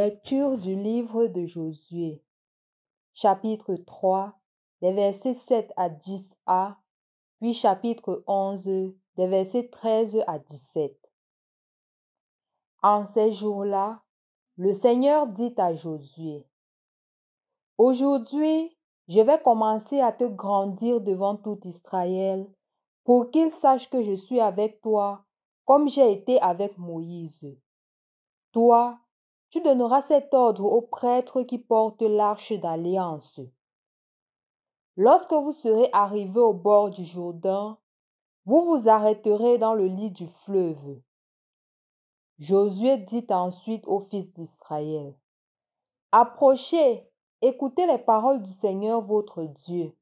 Lecture du livre de Josué, chapitre 3, des versets 7 à 10a, puis chapitre 11, des versets 13 à 17. En ces jours-là, le Seigneur dit à Josué, Aujourd'hui, je vais commencer à te grandir devant tout Israël, pour qu'il sache que je suis avec toi, comme j'ai été avec Moïse. Toi, tu donneras cet ordre aux prêtres qui portent l'arche d'alliance. Lorsque vous serez arrivés au bord du Jourdain, vous vous arrêterez dans le lit du fleuve. Josué dit ensuite aux fils d'Israël, Approchez, écoutez les paroles du Seigneur votre Dieu.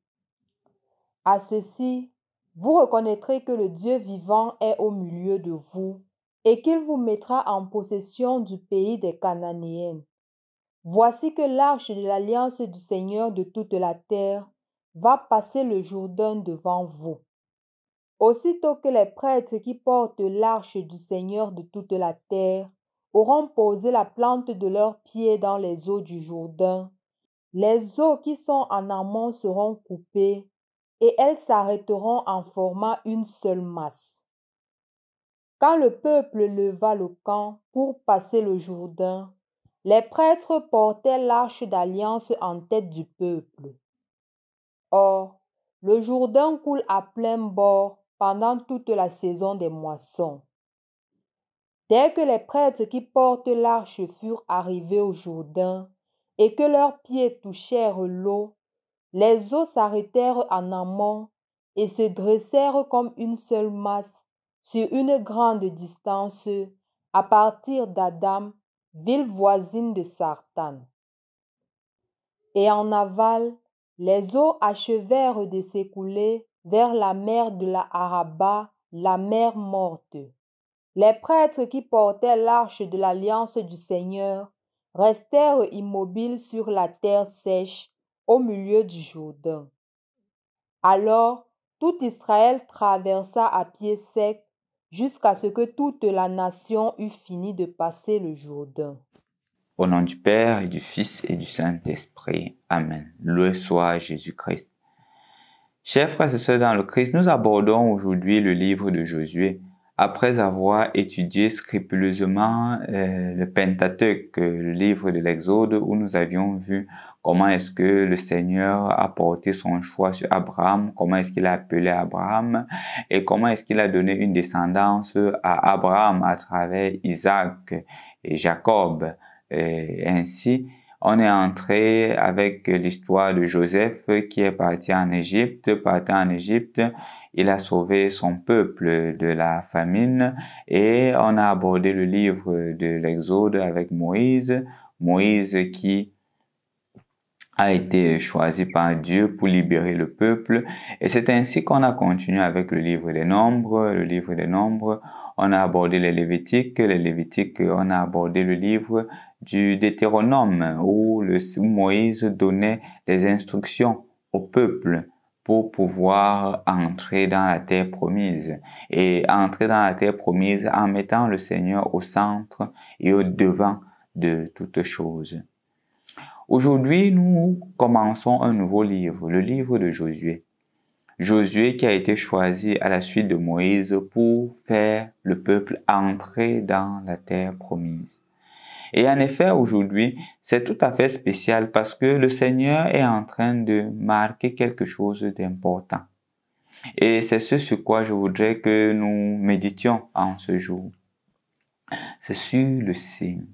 À ceci, vous reconnaîtrez que le Dieu vivant est au milieu de vous et qu'il vous mettra en possession du pays des Cananéens. Voici que l'arche de l'alliance du Seigneur de toute la terre va passer le Jourdain devant vous. Aussitôt que les prêtres qui portent l'arche du Seigneur de toute la terre auront posé la plante de leurs pieds dans les eaux du Jourdain, les eaux qui sont en amont seront coupées et elles s'arrêteront en formant une seule masse. Quand le peuple leva le camp pour passer le Jourdain, les prêtres portaient l'arche d'alliance en tête du peuple. Or, le Jourdain coule à plein bord pendant toute la saison des moissons. Dès que les prêtres qui portent l'arche furent arrivés au Jourdain et que leurs pieds touchèrent l'eau, les eaux s'arrêtèrent en amont et se dressèrent comme une seule masse sur une grande distance à partir d'Adam, ville voisine de Sartan. Et en aval, les eaux achevèrent de s'écouler vers la mer de la Araba, la mer morte. Les prêtres qui portaient l'arche de l'alliance du Seigneur restèrent immobiles sur la terre sèche au milieu du Jourdain. Alors tout Israël traversa à pied sec jusqu'à ce que toute la nation eût fini de passer le Jourdain. Au nom du Père et du Fils et du Saint-Esprit. Amen. Loué soit Jésus-Christ. Chers frères et sœurs dans le Christ, nous abordons aujourd'hui le livre de Josué. Après avoir étudié scrupuleusement euh, le Pentateuque, le livre de l'Exode, où nous avions vu comment est-ce que le Seigneur a porté son choix sur Abraham, comment est-ce qu'il a appelé Abraham? Et comment est-ce qu'il a donné une descendance à Abraham à travers Isaac et Jacob? Et ainsi, on est entré avec l'histoire de Joseph qui est parti en Égypte. Parti en Égypte, il a sauvé son peuple de la famine et on a abordé le livre de l'Exode avec Moïse. Moïse qui a été choisi par Dieu pour libérer le peuple. Et c'est ainsi qu'on a continué avec le livre des nombres. Le livre des nombres, on a abordé les Lévitiques. Les Lévitiques, on a abordé le livre du Deutéronome où, le, Moïse donnait des instructions au peuple pour pouvoir entrer dans la terre promise et entrer dans la terre promise en mettant le Seigneur au centre et au devant de toutes choses. Aujourd'hui, nous commençons un nouveau livre, le livre de Josué. Josué qui a été choisi à la suite de Moïse pour faire le peuple entrer dans la terre promise. Et en effet, aujourd'hui, c'est tout à fait spécial parce que le Seigneur est en train de marquer quelque chose d'important. Et c'est ce sur quoi je voudrais que nous méditions en ce jour. C'est sur le signe.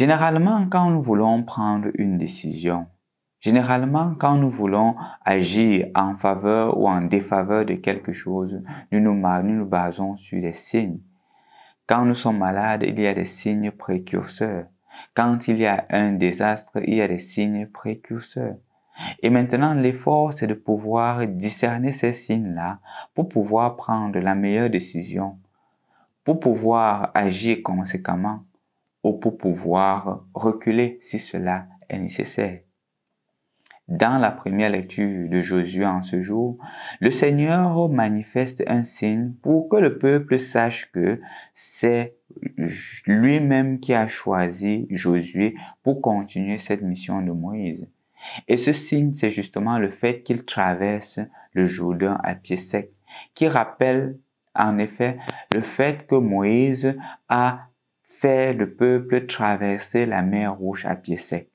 Généralement, quand nous voulons prendre une décision, généralement, quand nous voulons agir en faveur ou en défaveur de quelque chose, nous nous, basons sur des signes. Quand nous sommes malades, il y a des signes précurseurs. Quand il y a un désastre, il y a des signes précurseurs. Et maintenant, l'effort, c'est de pouvoir discerner ces signes-là pour pouvoir prendre la meilleure décision, pour pouvoir agir conséquemment ou pour pouvoir reculer si cela est nécessaire. Dans la première lecture de Josué en ce jour, le Seigneur manifeste un signe pour que le peuple sache que c'est lui-même qui a choisi Josué pour continuer cette mission de Moïse. Et ce signe, c'est justement le fait qu'il traverse le Jourdain à pied sec, qui rappelle en effet le fait que Moïse a fait le peuple traverser la mer Rouge à pied sec.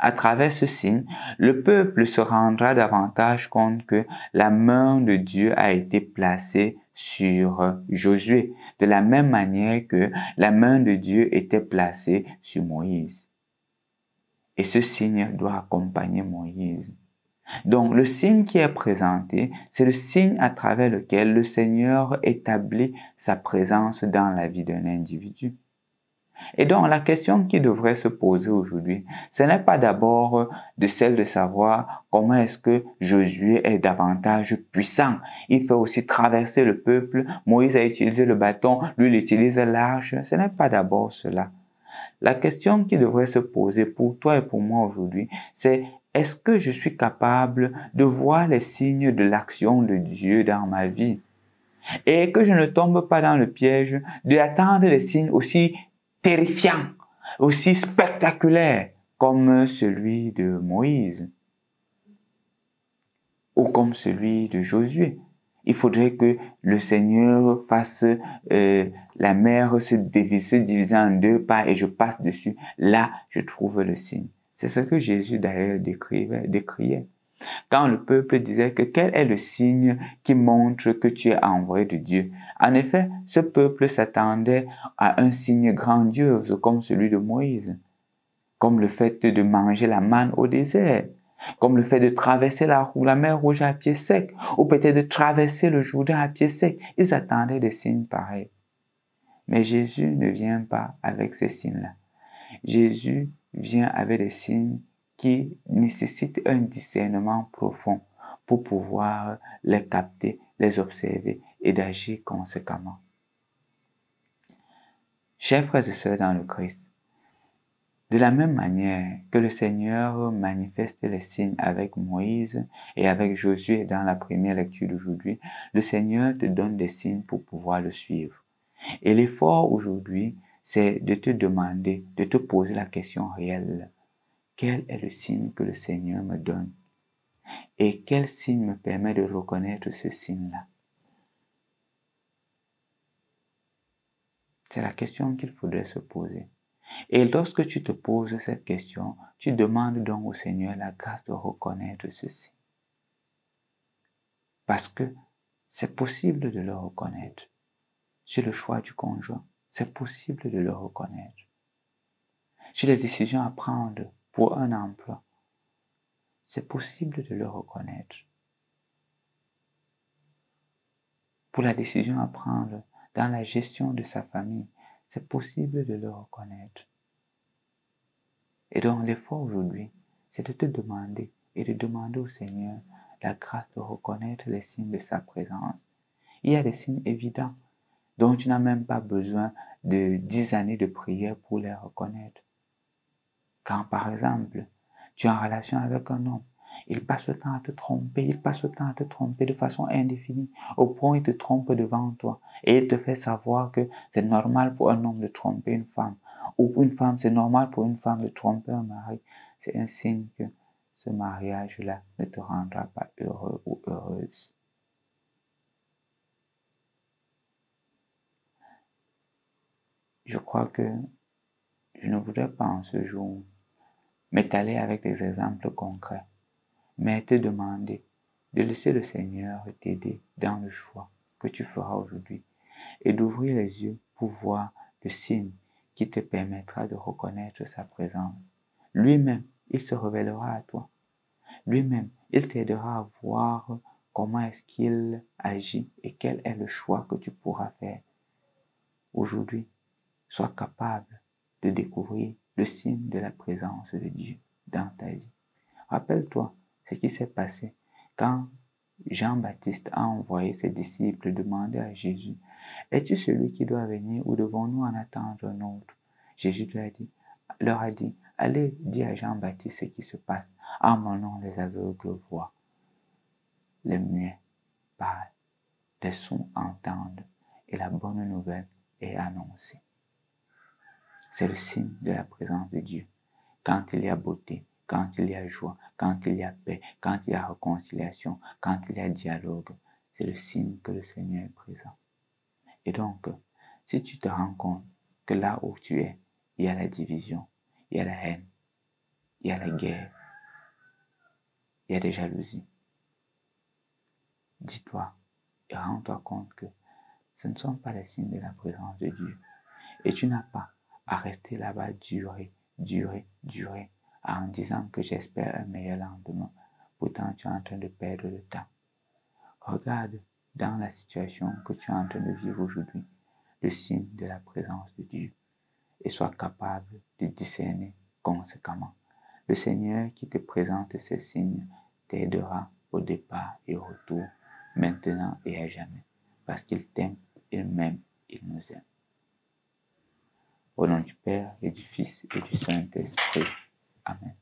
À travers ce signe, le peuple se rendra davantage compte que la main de Dieu a été placée sur Josué, de la même manière que la main de Dieu était placée sur Moïse. Et ce signe doit accompagner Moïse. Donc le signe qui est présenté, c'est le signe à travers lequel le Seigneur établit sa présence dans la vie d'un individu. Et donc la question qui devrait se poser aujourd'hui, ce n'est pas d'abord de celle de savoir comment est-ce que Josué est davantage puissant. Il fait aussi traverser le peuple. Moïse a utilisé le bâton, lui il utilise l'arche. Ce n'est pas d'abord cela. La question qui devrait se poser pour toi et pour moi aujourd'hui, c'est est-ce que je suis capable de voir les signes de l'action de Dieu dans ma vie? Et que je ne tombe pas dans le piège d'attendre les signes aussi terrifiants, aussi spectaculaires comme celui de Moïse ou comme celui de Josué. Il faudrait que le Seigneur fasse euh, la mer se diviser, en deux pas et je passe dessus. Là, je trouve le signe. C'est ce que Jésus d'ailleurs décrivait. Quand le peuple disait que quel est le signe qui montre que tu es envoyé de Dieu? En effet, ce peuple s'attendait à un signe grandiose comme celui de Moïse, comme le fait de manger la manne au désert, comme le fait de traverser la, la mer rouge à pied sec, ou peut-être de traverser le Jourdain à pied sec. Ils attendaient des signes pareils. Mais Jésus ne vient pas avec ces signes-là. Jésus vient avec des signes qui nécessitent un discernement profond pour pouvoir les capter, les observer et d'agir conséquemment. Chers frères et sœurs dans le Christ, de la même manière que le Seigneur manifeste les signes avec Moïse et avec Josué dans la première lecture d'aujourd'hui, le Seigneur te donne des signes pour pouvoir le suivre. Et l'effort aujourd'hui, c'est de te demander, de te poser la question réelle. Quel est le signe que le Seigneur me donne? Et quel signe me permet de reconnaître ce signe-là? C'est la question qu'il faudrait se poser. Et lorsque tu te poses cette question, tu demandes donc au Seigneur la grâce de reconnaître ceci. Parce que c'est possible de le reconnaître. C'est le choix du conjoint c'est possible de le reconnaître. Sur les décisions à prendre pour un emploi, c'est possible de le reconnaître. Pour la décision à prendre dans la gestion de sa famille, c'est possible de le reconnaître. Et donc l'effort aujourd'hui, c'est de te demander et de demander au Seigneur la grâce de reconnaître les signes de sa présence. Il y a des signes évidents dont tu n'as même pas besoin de dix années de prière pour les reconnaître. Quand par exemple, tu es en relation avec un homme, il passe le temps à te tromper, il passe le temps à te tromper de façon indéfinie, au point où il te trompe devant toi, et il te fait savoir que c'est normal pour un homme de tromper une femme, ou pour une femme, c'est normal pour une femme de tromper un mari. C'est un signe que ce mariage-là ne te rendra pas heureux ou heureuse. je crois que je ne voudrais pas en ce jour m'étaler avec des exemples concrets, mais te demander de laisser le Seigneur t'aider dans le choix que tu feras aujourd'hui et d'ouvrir les yeux pour voir le signe qui te permettra de reconnaître sa présence. Lui-même, il se révélera à toi. Lui-même, il t'aidera à voir comment est-ce qu'il agit et quel est le choix que tu pourras faire. Aujourd'hui, sois capable de découvrir le signe de la présence de Dieu dans ta vie. Rappelle-toi ce qui s'est passé quand Jean-Baptiste a envoyé ses disciples demander à Jésus, es-tu celui qui doit venir ou devons-nous en attendre un autre? Jésus leur a dit, allez dire à Jean-Baptiste ce qui se passe. En mon nom, les aveugles voient, les muets parlent, les sons entendent et la bonne nouvelle est annoncée. C'est le signe de la présence de Dieu. Quand il y a beauté, quand il y a joie, quand il y a paix, quand il y a réconciliation, quand il y a dialogue, c'est le signe que le Seigneur est présent. Et donc, si tu te rends compte que là où tu es, il y a la division, il y a la haine, il y a la guerre, il y a des jalousies, dis-toi et rends-toi compte que ce ne sont pas les signes de la présence de Dieu. Et tu n'as pas à rester là-bas durer, durer, durer, en disant que j'espère un meilleur lendemain. Pourtant, tu es en train de perdre le temps. Regarde dans la situation que tu es en train de vivre aujourd'hui le signe de la présence de Dieu et sois capable de discerner conséquemment. Le Seigneur qui te présente ces signes t'aidera au départ et au retour, maintenant et à jamais, parce qu'il t'aime, il m'aime, il nous aime. Au nom du Père et du Fils et du Saint-Esprit. Amen.